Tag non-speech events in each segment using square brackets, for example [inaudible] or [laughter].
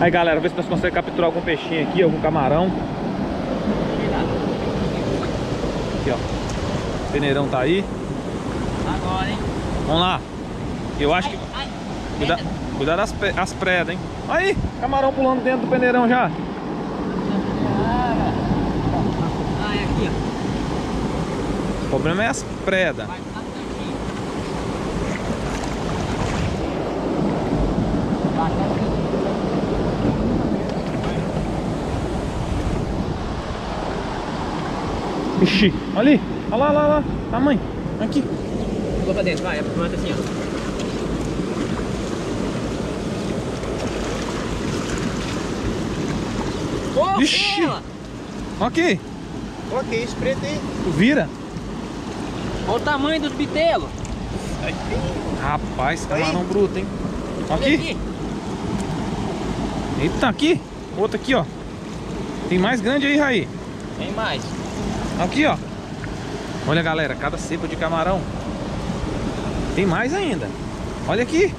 Aí galera, vê se nós conseguimos capturar algum peixinho aqui, algum camarão. Aqui, ó. O peneirão tá aí. Agora, hein? Vamos lá. Eu acho que. Ai, Cuida, cuidado das pe- as predas, hein? Aí, camarão pulando dentro do peneirão já. Ah, é aqui, ó. O problema é as predas. Vai lá certinho. Vai lá certinho. Ixi, olha ali. Olha lá, lá, lá. A mãe. Aqui. Vou pra dentro, vai. Aproveita assim, ó. Ô, Ixi. ela! Aqui. Ok, esse preto aí. Tu vira. Olha o tamanho dos bitelos. Rapaz, Aí. camarão bruto, hein? Olha Aqui. Eita, aqui. Outro aqui, ó. Tem mais grande aí, Raí. Tem mais. Aqui, ó. Olha, galera, cada cepa de camarão. Tem mais ainda. Olha aqui.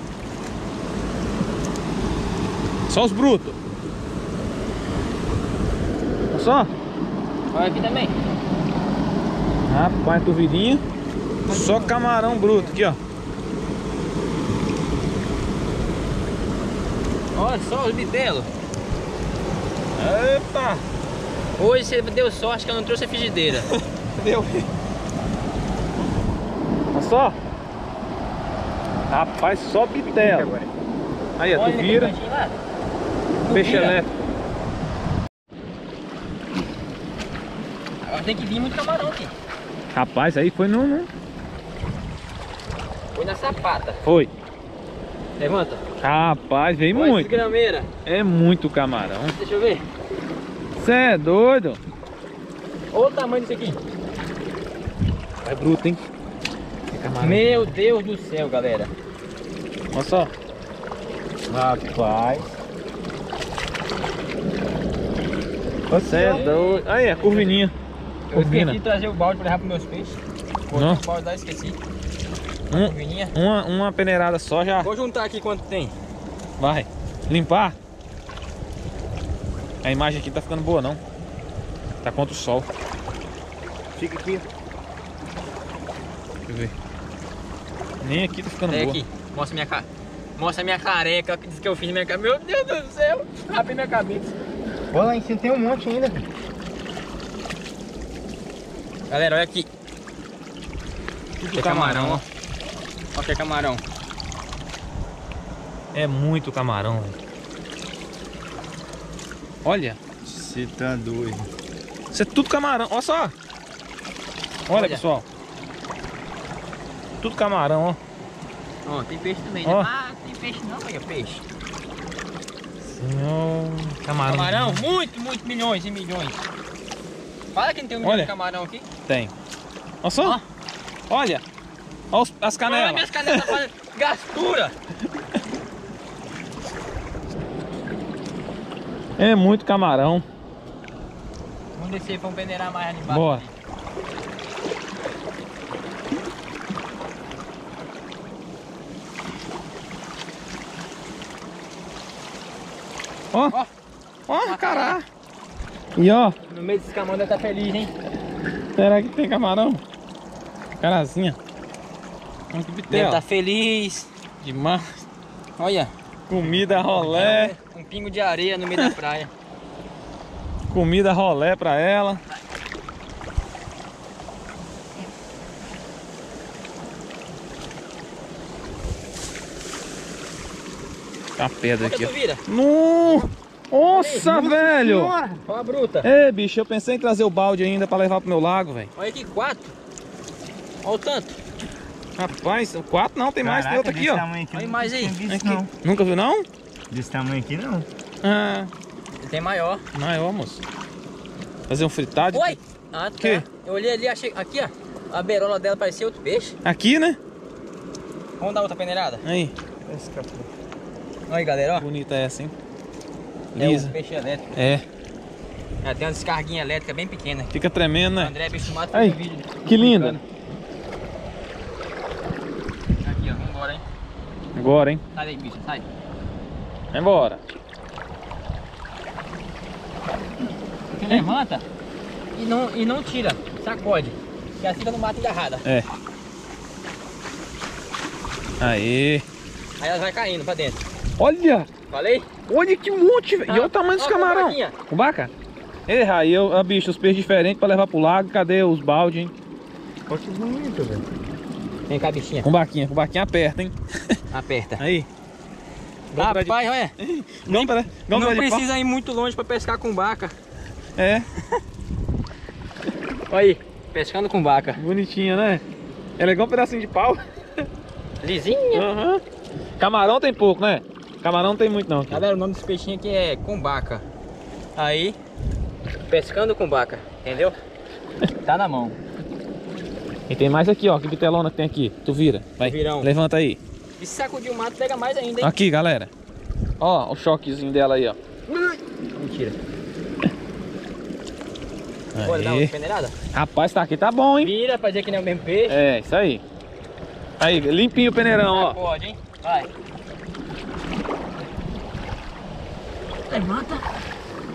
Só os brutos. Olha só. Olha aqui também. Rapaz, turvidinha. Só camarão bruto aqui, ó. Olha só os bitelos. Eita. Hoje você deu sorte que eu não trouxe a frigideira. [laughs] Deu. Olha só. Rapaz, só bitela. Aí, ó, Olha tu vira. Peixe elétrico. Agora tem que vir muito camarão aqui. Rapaz, aí foi no... no- Foi na sapata. Foi. Levanta. Rapaz, veio Olha muito. grameira. É muito camarão. Deixa eu ver. Você é doido? Olha o tamanho disso aqui. É bruto, hein? É. Meu Deus do céu, galera. Olha só. Rapaz. Você é doido. Aí, a curvininha. Eu Curvina. esqueci de trazer o balde pra levar pros meus peixes. Vou Não. o balde lá, esqueci. Curvininha. Uma, uma peneirada só já Vou juntar aqui quanto tem. vai. Limpar. A imagem aqui não tá ficando boa, não. Tá contra o sol. Fica aqui. Deixa eu ver. Nem aqui tá ficando É boa. aqui. Mostra minha cara. Mostra minha careca. Que diz que eu fiz minha cabeça. Meu Deus do céu. Rapei minha cabeça. Olha lá em cima tem um monte ainda. Galera, olha aqui. Que camarão, ó. Olha que é camarão. É muito camarão, velho. Olha. Você tá doido. Isso é tudo camarão. Olha só. Olha, Olha. pessoal. Tudo camarão, ó. Ó, tem peixe também, Ó. né? Ah, tem peixe não, olha peixe. Senhor. Camarão. Camarão, muito, muito milhões e milhões. Fala que não tem um milhão Olha. de camarão aqui. Tem. Olha só. Ó. Olha. Olha as Olha, canelas. minhas canelas fazendo [laughs] gastura. É muito camarão. Vamos descer, vamos peneirar mais ali embaixo. Bora. Ó. Ó. Ó, cará. E ó, No meio camarões deve estar feliz, hein? será que tem camarão? Carazinha. Deve estar feliz. Demais. Olha. Comida rolé. Um pingo de areia no meio da praia. [laughs] Comida rolé pra ela. Uma pedra aqui, ó. vira. No! Nossa, velho! Olha a bruta. Ei, bicho, eu pensei em trazer o balde ainda pra levar pro meu lago, velho. Olha aqui, quatro. Olha o tanto. Rapaz, quatro não, tem mais, tem outro aqui, ó. Tamanho aqui, Olha mais aí. visto, Aqui. não. Nunca viu, não? Desse tamanho aqui, não. Ah, Tem maior. maior, moço. Fazer um fritado. Oi! Ah, tá. Que? Eu olhei ali, achei. Aqui, ó. A beirola dela parecia outro peixe. Aqui, né? Vamos dar outra peneirada? Aí, Escapou. Olha aí, galera, ó. bonita essa, hein? É Lisa. o peixe elétrico. É, Ela tem uma descarguinha elétrica bem pequena. fica tremendo, O né? André é acostumado Aí, vídeo. que linda. Agora, hein? Sai daí, bicho, sai. Vai embora. Você levanta e não, e não tira, sacode. Que assim tá no mato agarrada. É. Aí. Aí ela vai caindo pra dentro. Olha! Falei? Olha que monte, velho. É ah, e olha o tamanho dos camarão. Com vaca? Erra aí, eu, a bicho, os peixes diferentes pra levar pro lago. Cadê os balde, hein? Olha que bonito, velho. Vem cá, bichinha. Com vaquinha, com vaquinha aperta, hein? Aperta. Aí. Vamos pra Rapaz, olha. Vamos pra, Não de precisa ir muito longe pra pescar com vaca. É, [laughs] Olha aí, pescando com vaca. bonitinha, né? É legal um pedacinho de pau. Lisinha. Aham. Camarão tem pouco, né? Camarão não tem muito não. aqui. Galera, o nome desse peixinho aqui é cumbaca. Aí, pescando com vaca, entendeu? Tá na mão. E tem mais aqui, ó. Que bitelona que tem aqui. Tu vira. Vai. Virão. Levanta aí. E se sacudir o mato, pega mais ainda, hein? Aqui, galera. Ó, o choquezinho dela aí, ó. Mentira. Bora dar uma peneirada? Rapaz, tá aqui, tá bom, hein? Vira pra dizer que não é o mesmo peixe. É, isso aí. Aí, limpinho o peneirão, ó. Pode, hein? Vai. Levanta.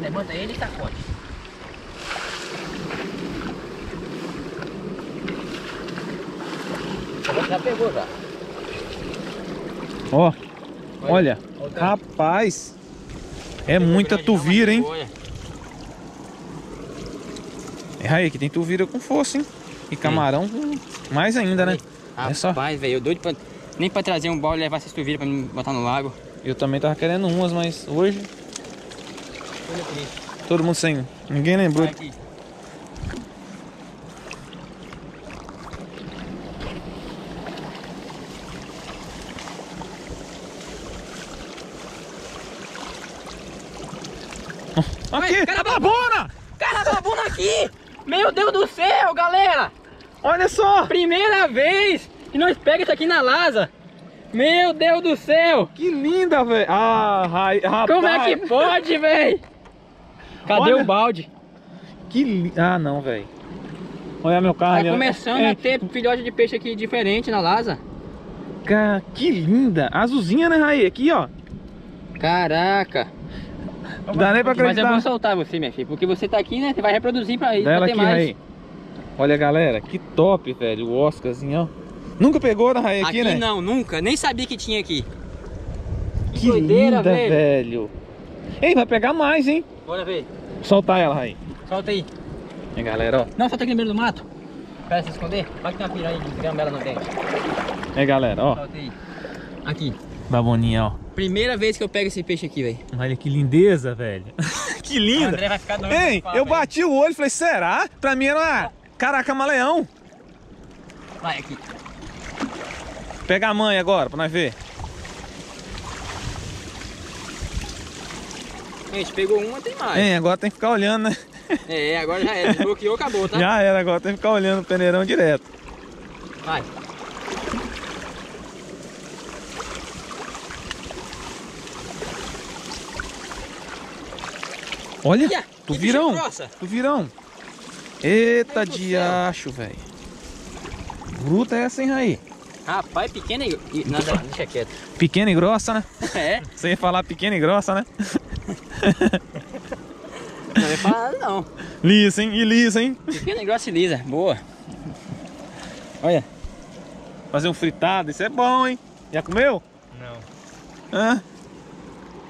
Levanta ele e sacode. Já pegou já. Ó, olha. Olha. Rapaz. É muita tuvira, mas hein? É aí, que tem tuvira com força, hein? E camarão hum, mais ainda, né? É só. Rapaz, velho, eu doido pra... Nem pra trazer um balde e levar essas tuviras pra me botar no lago. Eu também tava querendo umas, mas hoje todo mundo sem. Ninguém lembrou. Aqui, Ué, cara, a babona! Cara, babuna aqui! Meu Deus do céu, galera! Olha só! Primeira vez que nós pegamos isso aqui na Lasa. Meu Deus do céu! Que linda, velho! Ah, rapaz! Como é que pode, velho? Cadê Olha. o balde? Que li... Ah, não, velho. Olha meu carro Tá ali, começando É, a ter filhote de peixe aqui diferente na Lasa. Cara, que linda! Azulzinha, né, Raí? Aqui, ó. Caraca! Dá nem pra Mas eu acreditar. vou soltar você, minha filha, porque você tá aqui, né? Você vai reproduzir pra, ir, pra ter aqui, mais. Raí. Olha, galera, que top, velho. O Oscarzinho, ó. Nunca pegou na Raí aqui, Aqui, né? não, nunca. Nem sabia que tinha aqui. Que doideira, linda, velho. velho. Ei, vai pegar mais, hein? Bora ver. Soltar ela, Raí. Solta aí. E galera, ó. Não, solta aqui no meio do mato. Pra se esconder. Vai que tem uma piranha de gramela no dente. É, galera, ó. Solta aí. Aqui. Baboninha, ó. Primeira vez que eu pego esse peixe aqui, velho. Olha que lindeza, velho. [laughs] que O linda. André vai ficar doido. Ei, a eu papo, bati o olho e falei, será? Pra mim era uma... Caraca, maleão. Vai aqui. Pega a mãe agora, pra nós ver. Gente, pegou uma, tem mais. Hein, agora tem que ficar olhando, né? É, agora já era. Desbloqueou, acabou, tá? [laughs] Já era, agora tem que ficar olhando o peneirão direto. Vai. Olha, Ia, tu que virão. Tu virão. Eita Ai, diacho, velho. Bruta essa, hein, Raí? Rapaz, pequena e... e- Nada, deixa quieto. [laughs] Pequena e grossa, né? É, Você ia falar pequena e grossa, né? [laughs] não ia falar nada não. Lisa, hein? E lisa, hein? Pequena e grossa e lisa. Boa. Olha. Fazer um fritado, isso é bom, hein? Já comeu? Não. Hã?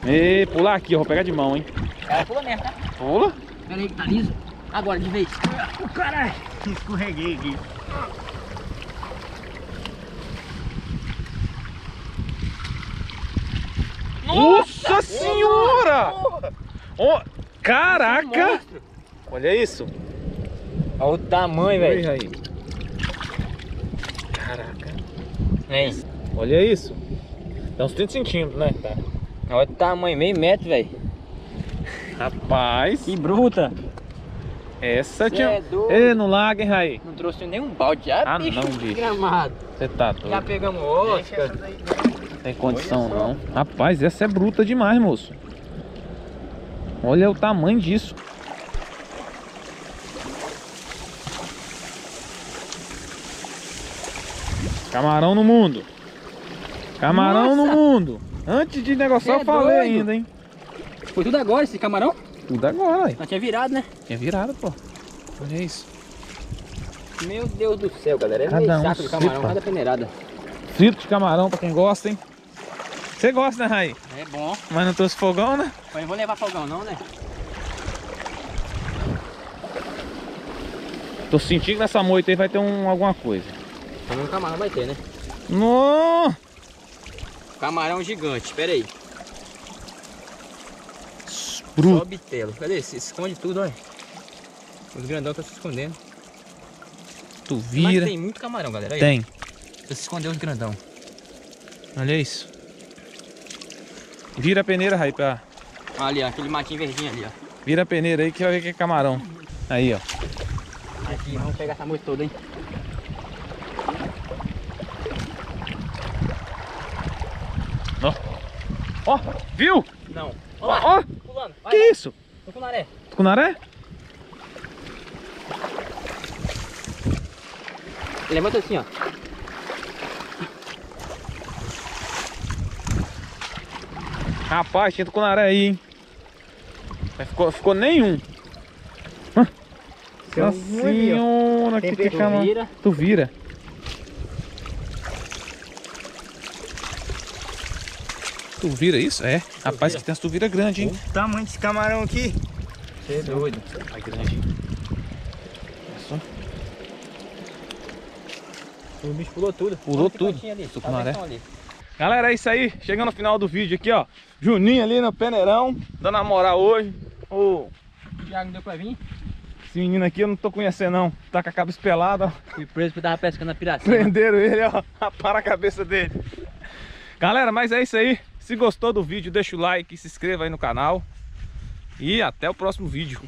E pular aqui, ó. Vou pegar de mão, hein? Cara, pula mesmo, tá? Pula. Pera aí que tá liso. Agora, de vez. O caralho. Escorreguei aqui. Nossa senhora! Ó, caraca! Monstro. Olha isso. Olha o tamanho, velho. Caraca. Vem. Olha isso. Dá uns 30 centímetros, né? Tá. Olha o tamanho, meio metro, velho. Rapaz, Que bruta. essa Cê tinha... é. Ê, no lago, hein, Raí? Não trouxe nenhum balde. Já, Ah, bicho, não, bicho. Gramado. Você tá Já doido. pegamos Deixa Oscar. essa daí. Tem condição, não. Rapaz, essa é bruta demais, moço. Olha o tamanho disso. Camarão no mundo. Camarão no Nossa. mundo. Antes de negociar, é eu falei doido. ainda, hein? Foi tudo agora esse camarão? Tudo agora, aí. Nós tinha virado, né? É virado, pô. Olha isso. Meu Deus do céu, galera. É Cada um saco de camarão, cada peneirada. Frito de camarão pra quem gosta, hein? Você gosta, né, Raí? É bom. Mas não trouxe fogão, né? Mas não vou levar fogão não, né? Tô sentindo que nessa moita aí vai ter um, alguma coisa. Um camarão vai ter, né? No! Camarão gigante, pera aí. Bruto. Só bitelo. Cadê? Se esconde tudo, olha. Os grandão estão se escondendo. Tu Mas vira. tem muito camarão, galera. Aí, Tem. ó. Se escondeu os grandão. Olha isso. Vira a peneira, Raí, pra... Ali, ó. Aquele matinho verdinho ali, ó. Vira a peneira aí que vai ver que é camarão. Aí, ó. Aqui, vamos pegar essa moita toda, hein? Ó, viu? Não. Ó, ó. Pulando. Vai, Que vai. isso? Tucunaré. Tucunaré? Levanta assim, ó. Rapaz, tinha tucunaré aí, hein? Mas ficou, ficou nenhum. Um Nossa senhora, que cama... vira. Tu vira. Tu vira isso? É. Rapaz, vira. que tem as tuvira grande, hein? O tamanho desse camarão aqui. Você é doido. Vai grande. Só. O bicho pulou tudo. Pulou Olha tudo. Ali. Tucunaré. Tá ali? Galera, é isso aí. Chegando no final do vídeo aqui, ó. Juninho ali no peneirão, dando a moral hoje. Ô, O Thiago deu pra vir. esse menino aqui eu não tô conhecendo não. Tá com a cabeça pelada, ó. Fui preso porque tava pescando a piracema. Prenderam ele, ó. [laughs] Para a cabeça dele. Galera, mas é isso aí. Se gostou do vídeo, deixa o like, se inscreva aí no canal. E até o próximo vídeo.